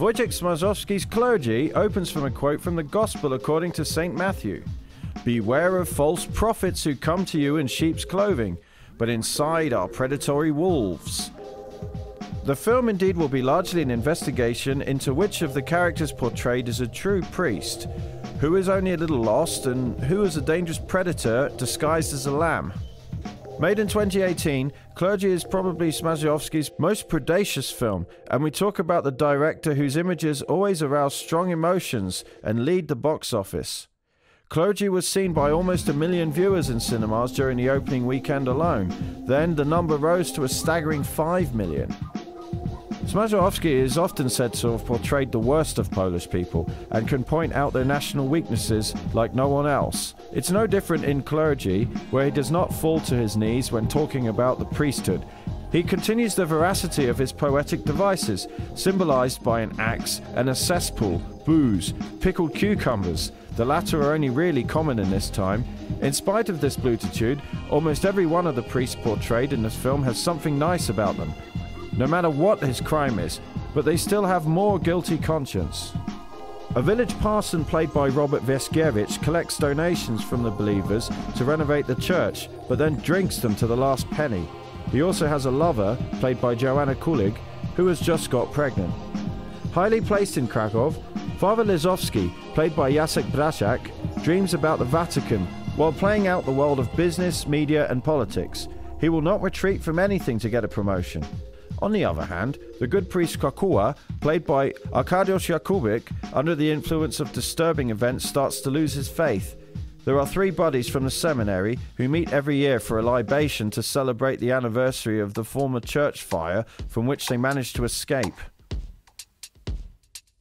Wojciech Smarzowski's clergy opens from a quote from the Gospel according to St. Matthew Beware of false prophets who come to you in sheep's clothing, but inside are predatory wolves. The film indeed will be largely an investigation into which of the characters portrayed is a true priest, who is only a little lost, and who is a dangerous predator disguised as a lamb. Made in 2018, Clergy is probably Smarzowski's most predacious film, and we talk about the director whose images always arouse strong emotions and lead the box office. Clergy was seen by almost a million viewers in cinemas during the opening weekend alone. Then the number rose to a staggering 5 million. Smarzowski is often said to have portrayed the worst of Polish people and can point out their national weaknesses like no one else. It's no different in clergy, where he does not fall to his knees when talking about the priesthood. He continues the veracity of his poetic devices, symbolized by an axe and a cesspool, booze, pickled cucumbers. The latter are only really common in this time. In spite of this bluetitude, almost every one of the priests portrayed in this film has something nice about them, no matter what his crime is, but they still have more guilty conscience. A village parson played by Robert Więckiewicz collects donations from the believers to renovate the church, but then drinks them to the last penny. He also has a lover, played by Joanna Kulig, who has just got pregnant. Highly placed in Krakow, Father Lisowski, played by Jacek Braciak, dreams about the Vatican while playing out the world of business, media, and politics. He will not retreat from anything to get a promotion. On the other hand, the good priest Kukuła, played by Arkadiusz Jakubik, under the influence of disturbing events, starts to lose his faith. There are three buddies from the seminary who meet every year for a libation to celebrate the anniversary of the former church fire from which they managed to escape.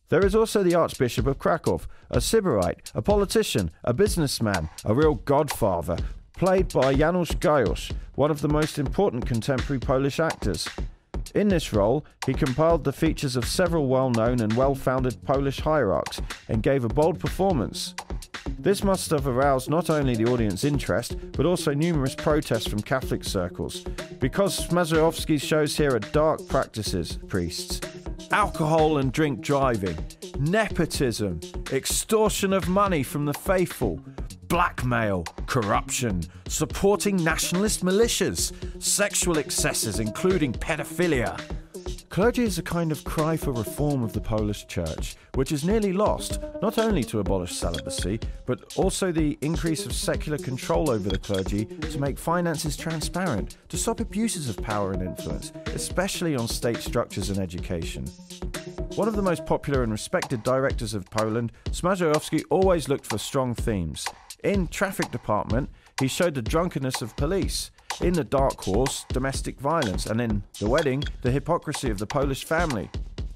There is also the Archbishop of Krakow, a Sybarite, a politician, a businessman, a real godfather, played by Janusz Gajos, one of the most important contemporary Polish actors. In this role, he compiled the features of several well known and well founded Polish hierarchs and gave a bold performance. This must have aroused not only the audience interest, but also numerous protests from Catholic circles, because Smarzowski shows here are dark practices, priests. Alcohol and drink driving, nepotism, extortion of money from the faithful, blackmail, corruption, supporting nationalist militias, sexual excesses, including pedophilia. Clergy is a kind of cry for reform of the Polish Church, which is nearly lost, not only to abolish celibacy, but also the increase of secular control over the clergy to make finances transparent, to stop abuses of power and influence, especially on state structures and education. One of the most popular and respected directors of Poland, Smarzowski always looked for strong themes. In Traffic Department, he showed the drunkenness of police. In The Dark Horse, domestic violence. And in The Wedding, the hypocrisy of the Polish family.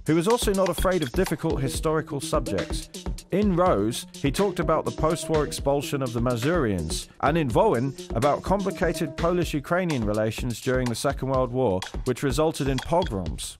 He was also not afraid of difficult historical subjects. In Rose, he talked about the post war expulsion of the Mazurians, and in Wołyń, about complicated Polish Ukrainian relations during the Second World War, which resulted in pogroms.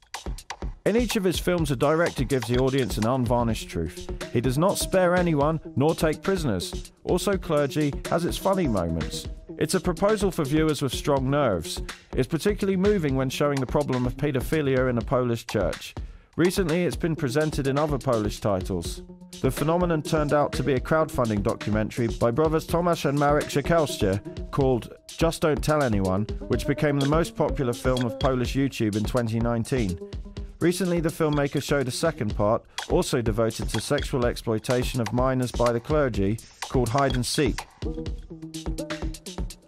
In each of his films, a director gives the audience an unvarnished truth. He does not spare anyone nor take prisoners. Also, clergy has its funny moments. It's a proposal for viewers with strong nerves. It's particularly moving when showing the problem of paedophilia in a Polish church. Recently, it's been presented in other Polish titles. The phenomenon turned out to be a crowdfunding documentary by brothers Tomasz and Marek Sekielski called Just Don't Tell Anyone, which became the most popular film of Polish YouTube in 2019. Recently, the filmmaker showed a second part, also devoted to sexual exploitation of minors by the clergy, called Hide and Seek.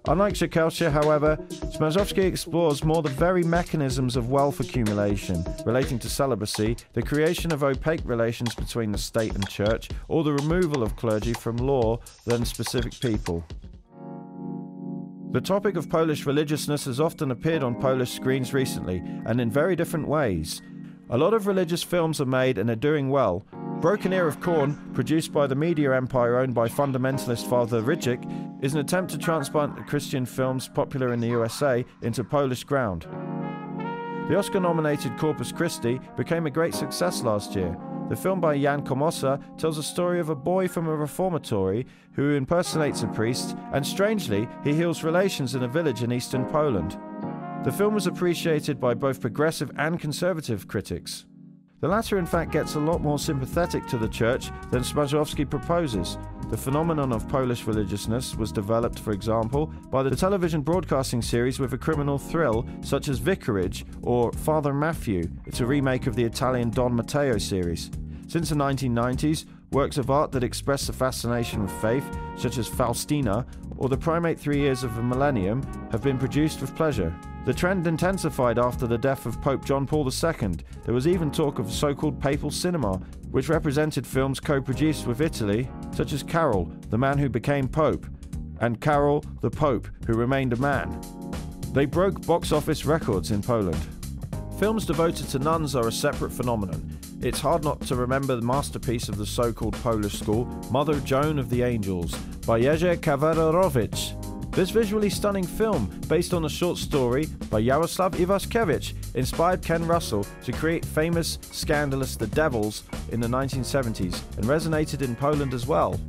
Unlike Sekielski, however, Smarzowski explores more the very mechanisms of wealth accumulation relating to celibacy, the creation of opaque relations between the state and church, or the removal of clergy from law than specific people. The topic of Polish religiousness has often appeared on Polish screens recently, and in very different ways. A lot of religious films are made and are doing well. Broken Ear of Corn, produced by the media empire owned by fundamentalist Father Rydzyk, is an attempt to transplant Christian films popular in the USA into Polish ground. The Oscar nominated Corpus Christi became a great success last year. The film by Jan Komasa tells a story of a boy from a reformatory who impersonates a priest, and strangely, he heals relations in a village in eastern Poland. The film was appreciated by both progressive and conservative critics. The latter, in fact, gets a lot more sympathetic to the church than Smarzowski proposes. The phenomenon of Polish religiousness was developed, for example, by the television broadcasting series with a criminal thrill such as Vicarage or Father Matthew. It's a remake of the Italian Don Matteo series. Since the 1990s, works of art that express the fascination with faith, such as Faustina or The Primate Three Years of a Millennium, have been produced with pleasure. The trend intensified after the death of Pope John Paul II. There was even talk of so called papal cinema, which represented films co produced with Italy, such as Karol, the man who became Pope, and Karol, the Pope who remained a man. They broke box office records in Poland. Films devoted to nuns are a separate phenomenon. It's hard not to remember the masterpiece of the so called Polish school, Mother Joan of the Angels, by Jerzy Kawalerowicz, this visually stunning film, based on a short story by Yaroslav Iwaszkiewicz, inspired Ken Russell to create famous, scandalous The Devils in the 1970s and resonated in Poland as well.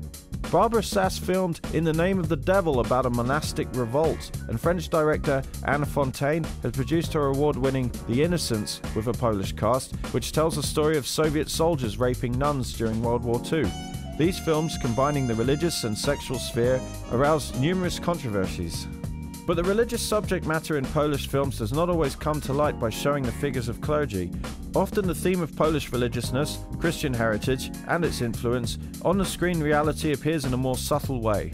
Barbara Sass filmed In the Name of the Devil about a monastic revolt, and French director Anne Fontaine has produced her award winning The Innocents with a Polish cast, which tells the story of Soviet soldiers raping nuns during World War II. These films, combining the religious and sexual sphere, aroused numerous controversies. But the religious subject matter in Polish films does not always come to light by showing the figures of clergy. Often the theme of Polish religiousness, Christian heritage, and its influence on the screen reality appears in a more subtle way.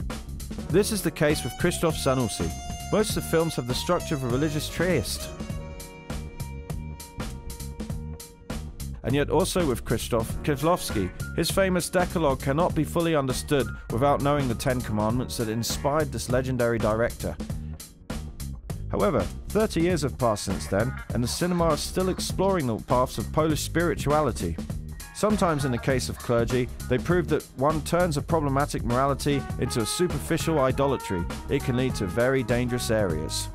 This is the case with Krzysztof Zanussi. Most of the films have the structure of a religious trieste, and yet also with Krzysztof Kieślowski. His famous Decalogue cannot be fully understood without knowing the Ten Commandments that inspired this legendary director. However, 30 years have passed since then, and the cinema is still exploring the paths of Polish spirituality. Sometimes, in the case of clergy, they prove that one turns a problematic morality into a superficial idolatry. It can lead to very dangerous areas.